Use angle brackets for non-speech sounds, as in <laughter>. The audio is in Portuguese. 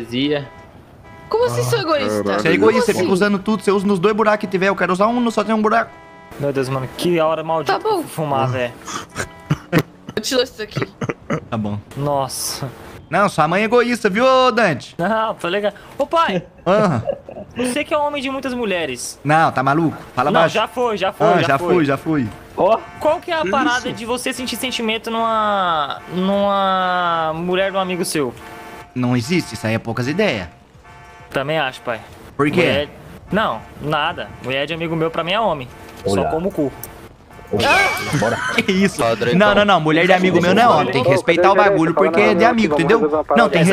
Heresia. Como assim sou egoísta? caralho. Você é egoísta, você fica assim? usando tudo, você usa nos dois buracos que tiver. Eu quero usar um, só tem um buraco. Meu Deus, mano, que hora maldita Tá bom. fumar, velho. <laughs> Eu te dou isso aqui. Tá bom. Nossa. Não, sua mãe é egoísta, viu, ô, Dante? Não, foi legal. Ô pai, Ah, você que é homem de muitas mulheres. não, tá maluco? Fala Não, baixo. já foi, já foi, ah, já, já foi. fui, já fui. Ó, Qual que é a parada de você sentir sentimento numa. numa mulher de um amigo seu? Não existe, isso aí é poucas ideias. Também acho, pai. Por quê? Mulher- Não, nada. Mulher de amigo meu pra mim é homem. Só como o cu. Bora. <laughs> Que isso? Padre, Não, então. não, não. Mulher de amigo meu não é homem. Tem que respeitar o bagulho porque é de amigo, entendeu? Não, tem que